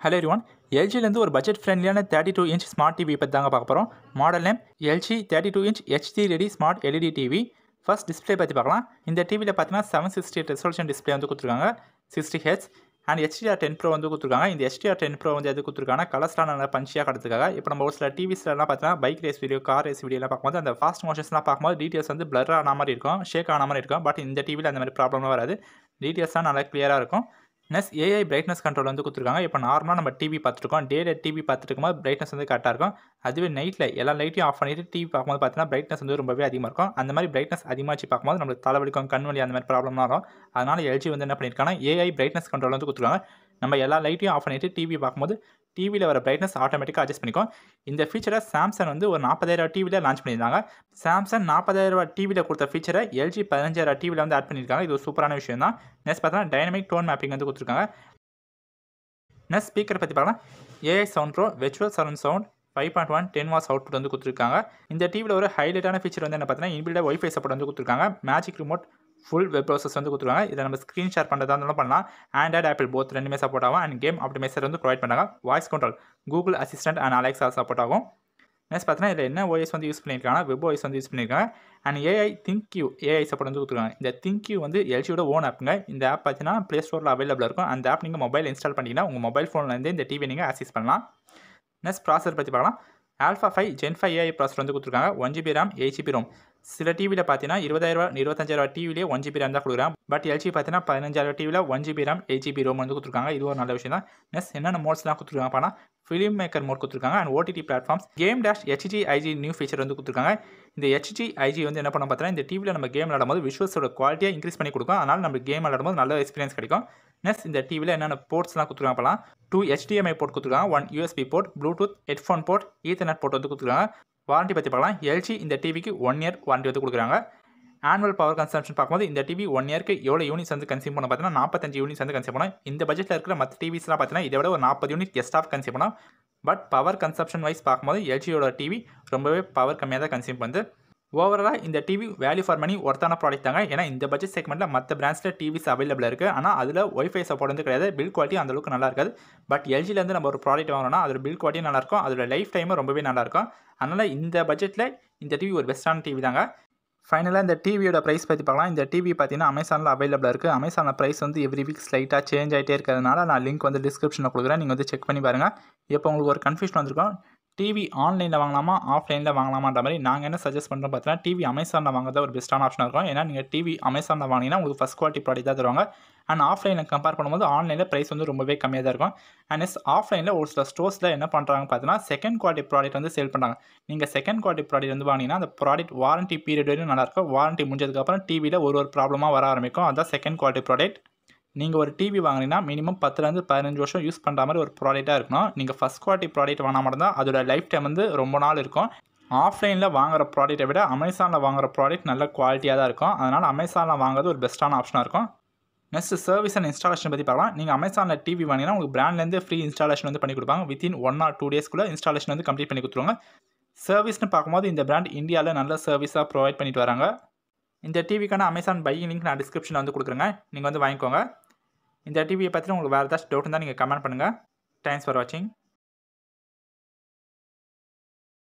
Hello எரிவான் எல்ஜிலேருந்து ஒரு budget ஃப்ரெண்ட்லியான thirty two inch smart TV பற்றி தாங்க பார்க்க போகிறோம் model name LG thirty two inch HD ready smart LED TV first display பற்றி பார்க்கலாம். இந்த டிவியில் பார்த்தீங்கன்னா செவன் சிக்ஸ்டி ரெசல்யூஷன் டிஸ்ப்ளே வந்து கொடுத்துருக்காங்க. Sixty H and HDR ten pro வந்து கொடுத்துருக்காங்க. இந்த ஹெச்டிஆர் டென் ப்ரோ வந்து எது கொடுத்துருக்காங்க கலர்ஸ்லாம் நல்லா பஞ்சியாக கிடத்துக்காக இப்போ நம்ம ஒரு சில டிவிஸ்லாம் பார்த்தீங்கன்னா bike race video car race வீடியோலாம் பார்க்கும்போது அந்த ஃபாஸ்ட் மோஷன்ஸ்லாம் பார்க்கும்போது டீட்டெயில்ஸ் வந்து பிளர் ஆன மாதிரி இருக்கும் ஷேக் ஆன மாதிரி இருக்கும். பட் இந்த டிவியில் அந்த மாதிரி ப்ராப்ளம்லாம் வராது. டீட்டெயில்ஸ்லாம் நல்லா கிளியராக இருக்கும். நெக்ஸ்ட் ஏஐ பிரைட்னஸ் கண்ட்ரோல் வந்து கொடுத்துருக்காங்க. இப்போ நார்மலாக நம்ம டிவி பார்த்துருக்கோம். டேல டிவி பார்த்துட்டு இருக்கும்போது பிரைட்னஸ் வந்து கரெக்டாக இருக்கும். அதுவே நைட்டில் எல்லா லைட்டையும் ஆஃப் பண்ணிட்டு டிவி பார்க்கும்போது பார்த்தீங்கன்னா பிரைட்னஸ் வந்து ரொம்பவே அதிகமாக இருக்கும். அந்த மாதிரி பிரைட்னஸ் அதிகமாக வச்சு பார்க்கும்போது நம்மளுக்கு தலைவலிக்கும் கண் வலி அந்த மாதிரி ப்ராப்ளம்லாம் வரும். அதனால் எல்ஜி வந்து என்ன பண்ணியிருக்காங்கன்னா ஏஐ பிரைட்னஸ் கண்ட்ரோல் வந்து கொடுத்துருக்காங்க. நம்ம எல்லா லைட்டையும் ஆஃப் பண்ணிட்டு டிவி பார்க்கும்போது டிவியில் வர பிரைட்னஸ் ஆட்டோமேட்டிக்காக அட்ஜஸ்ட் பண்ணிக்கும். இந்த ஃபீச்சரை சாம்சங் வந்து ஒரு நாற்பதாயிரம் டிவியில் லான்ச் பண்ணியிருந்தாங்க. சாம்சங் நாற்பதாயிரம் டிவியில் கொடுத்த ஃபீச்சரை எல்ஜி பதினஞ்சாயிரம் டிவியில் வந்து ஆட் பண்ணியிருக்காங்க. இது ஒரு சூப்பரான விஷயம் தான். நெக்ஸ்ட் பார்த்தீங்கன்னா டைனமிக் டோன் மேப்பிங் வந்து கொடுத்துருக்காங்க. நெக்ஸ்ட் ஸ்பீக்கர் பற்றி பார்க்கலாம். AI sound pro வெச்சுவல் surround sound five point one ten watts output வந்து கொடுத்துருக்காங்க. இந்த டிவியில் ஒரு ஹைலைட்டான ஃபீச்சர் வந்து என்ன பார்த்தீங்கன்னா இன்பில்ட ஒய்ஃபை சப்போர்ட் வந்து கொடுத்துருக்காங்க. Magic remote full web browsers வந்து கொடுத்துருக்காங்க. இதை நம்ம ஸ்க்ரீன் ஷேர் பண்ணுறதா இருந்தாலும் பண்ணலாம். ஆண்ட்ராய்ட் ஆப்பிள் போத் ரெண்டுமே சப்போர்ட் ஆகும். அண்ட் கேம் ஆப்டிமைசர் வந்து ப்ரொவைட் பண்ணாங்க voice control Google Assistant and Alexa support ஆகும். நெக்ஸ்ட் பார்த்தீங்கன்னா இதில் என்ன ஓஎஸ் வந்து யூஸ் பண்ணியிருக்காங்க வெப் ஓஎஸ் வந்து யூஸ் பண்ணியிருக்காங்க. And AI ThinQ AI support வந்து கொடுத்துருக்காங்க. இந்த திங்க் யூ வந்து எல்ஜியோட ஓன் ஆப்புங்க இந்த ஆப் பார்த்தீங்கன்னா ப்ளே ஸ்டோரில் அவைலபிள் இருக்கும். அந்த ஆப் நீங்கள் மொபைல் இன்ஸ்டால் பண்ணிங்கன்னா உங்கள் மொபைல் ஃபோன்லேருந்து இந்த டிவி நீங்கள் ஆக்சஸ் பண்ணலாம். நெக்ஸ்ட் ப்ராசர் பற்றி பார்க்கலாம். Alpha five gen five AI processor வந்து கொடுத்துருக்காங்க. One GB RAM eight GB ROM சில டிவியில் பார்த்தீங்கன்னா இருபதாயிரரூவா இருபத்தஞ்சாயிரம் டிவிலே ஒன் ஜிபி ரேம் தான் கொடுக்குறாங்க. பட் எல்ஜி பார்த்தீங்கன்னா பதினஞ்சாயிரம் டிவியில் one GB RAM eight GB ROM வந்து கொடுத்துருக்காங்க. இது ஒரு நல்ல விஷயம் தான். நெக்ஸ்ட் என்னென்ன மோட்ஸ்லாம் கொடுத்துருக்காங்க பார்த்தா ஃபிலிம் மேக்கர் மோட் கொடுத்துருக்காங்க and OTT platforms game dash HG IG new feature வந்து கொடுத்துருக்காங்க. இந்த ஹெச்ஜி ஐஜி வந்து என்ன பண்ண பார்த்தீங்கன்னா இந்த டிவியில் நம்ம கேம் விளாடும்போது விஷுவல்ஸோட குவாலிட்டியாக இன்க்ரீஸ் பண்ணி கொடுக்கும். அதனால் நம்ம கேம் விளாடும்போது நல்ல எக்ஸ்பீரியன்ஸ் கிடைக்கும். நெக்ஸ்ட் இந்த டிவியில் என்னென்ன போர்ட்ஸ்லாம் கொடுத்துருக்காங்க அப்போலாம் டூ ஹெச்டிஎம்ஐ போர்ட் கொடுத்துருக்காங்க. One USB port Bluetooth headphone port Ethernet port வந்து கொடுத்துருக்காங்க. வாரண்டி பற்றி பார்க்கலாம். எல்ஜி இந்த டிவிக்கு ஒன் இயர் வாரண்டி வந்து கொடுக்குறாங்க. ஆனுவல் பவர் கன்சம்ஷன் பார்க்கும்போது இந்த டிவி ஒன் இயருக்கு எவ்வளோ யூனிட்ஸ் வந்து கன்சியூம் பண்ண பார்த்தீங்கன்னா நாற்பத்தஞ்சு யூனிட்ஸ் வந்து கன்சியூம் பண்ணோம் இந்த பட்ஜெட்டில் இருக்கிற மற்ற டிவிஸ்லாம் பார்த்தீங்கன்னா இதை விட ஒரு நாற்பது யூனிட் எஸ்டாஃப் கன்சியூம் பண்ணோம் பட் பவர் கன்சப்ஷன் வைஸ் பார்க்கும்போது எல்ஜியோட டிவி ரொம்பவே பவர் கம்மியாக தான் கன்சியூம் பண்ணுது. ஓவராலாக இந்த டிவி வேல்யூ ஃபார் மணி ஒர்த்தான ப்ராடக்ட் தாங்க. ஏன்னா இந்த பட்ஜெட் செக்மெண்ட்டில் மற்ற பிராண்ட்ஸில் டிவிஸ் அவைலபிள் இருக்குது ஆனால் அதில் ஒய்ஃபை சப்போர்ட் வந்து கிடையாது. பில் குவாலிட்டி அந்த அளவுக்கு நல்லா இருக்காது. பட் எல்ஜிலேருந்து நம்ம ஒரு ப்ராடக்ட் வாங்கினோம்னா அதோட பில் குவாலிட்டி நல்லாயிருக்கும் அதோட லைஃப் டைமும் ரொம்பவே நல்லாயிருக்கும் அதனால் இந்த பட்ஜெட்டில் இந்த டிவி ஒரு பெஸ்ட்டான டிவி தாங்க. ஃபைனலாக இந்த டிவியோட ப்ரைஸ் பற்றி பார்க்கலாம். இந்த டிவி பார்த்தீங்கன்னா அமேசானில் அவைலபிளாக இருக்குது அமேசானில் ப்ரைஸ் வந்து எவ்ரி வீக் ஸ்லைட்டாக சேஞ்ச் ஆகிட்டே இருக்கிறதுனால நான் லிங்க் வந்து டிஸ்கிரிப்ஷனில் கொடுக்குறேன். நீங்கள் வந்து செக் பண்ணி பாருங்கள் இப்போ உங்களுக்கு ஒரு கன்ஃபியூஷன் வந்திருக்கும் டிவி ஆன்லைனில் வாங்கலாமா ஆஃப்லைனில் வாங்கலாமான்ற மாதிரி நாங்கள் என்ன சஜஸ்ட் பண்ணுறோம் பார்த்தீங்கன்னா டிவி அமேசானில் வாங்குறது ஒரு பெஸ்ட்டான ஆப்ஷனாக இருக்கும். ஏன்னா நீங்கள் டிவி அமேசானில் வாங்கினீங்கன்னா உங்களுக்கு ஃபஸ்ட் குவாலிட்டி ப்ராடக்ட் தான் தருவாங்க. அண்ட் ஆஃப்லைனில் கம்பேர் பண்ணும்போது ஆன்லைனில் ப்ரைஸ் வந்து ரொம்பவே கம்மியாக தான் இருக்கும். அண்ட் எஸ் ஆஃப்லைனில் ஒரு சில ஸ்டோர்ஸில் என்ன பண்ணுறாங்க பார்த்தீங்கன்னா செகண்ட் குவாலிட்டி ப்ராடக்ட் வந்து சேல் பண்ணுறாங்க நீங்கள் செகண்ட் குவாலிட்டி ப்ராடக்ட் வந்து வாங்கினீங்கன்னா அந்த ப்ராடக்ட் வாரண்ட்டி பீரியட் வரையும் நல்லாயிருக்கும் வாரண்டி முடிஞ்சதுக்கப்புறம் டிவியில் ஒரு ஒரு ப்ராப்ளமாக வர ஆரம்பிக்கும். அதுதான் செகண்ட் குவாலிட்டி ப்ராடக்ட் நீங்கள் ஒரு டிவி வாங்கினீங்கன்னா மினிமம் பத்துலேருந்து பதினஞ்சு வருஷம் யூஸ் பண்ணுற மாதிரி ஒரு ப்ராடக்ட்டாக இருக்கணும். நீங்கள் ஃபஸ்ட் குவாலிட்டி ப்ராடக்ட் வாங்கினா மட்டும்தான் அதோட லைஃப் டைம் வந்து ரொம்ப நாள் இருக்கும். ஆஃப்லைனில் வாங்குற ப்ராடக்ட்டை விட அமேசானில் வாங்குற ப்ராடக்ட் நல்ல குவாலிட்டியாக தான் இருக்கும். அதனால் அமேசானில் வாங்குறது ஒரு பெஸ்ட்டான ஆப்ஷனாக இருக்கும். நெக்ஸ்ட் சர்வீஸ் அண்ட் இன்ஸ்டாலேஷன் பற்றி பார்க்கலாம். நீங்கள் அமேசானில் டிவி வாங்கினா உங்களுக்கு பிராண்ட்லேருந்து ஃப்ரீ இன்ஸ்டாலேஷன் வந்து பண்ணி கொடுப்பாங்க. வித்தின் ஒன் ஆர் டூ டேஸ்க்குள்ளே இன்ஸ்டாலேஷன் வந்து கம்ப்ளீட் பண்ணி கொடுத்துருவாங்க. சர்வீஸ்னு பார்க்கும்போது இந்த பிராண்ட் இந்தியாவில் நல்ல சர்வீஸாக ப்ரொவைட் பண்ணிட்டு வராங்க. இந்த டிவிக்கான அமேசான் பையிங் லிங்க் நான் டிஸ்கிரிப்ஷனில் வந்து கொடுக்குறேங்க. நீங்கள் வந்து வாங்கிக்கோங்க. இந்த டிவியை பற்றி உங்களுக்கு வேறு ஏதாச்சும் டவுட் இருந்தால் நீங்கள் கமெண்ட் பண்ணுங்கள் தேங்க்ஸ் ஃபார் வாட்சிங்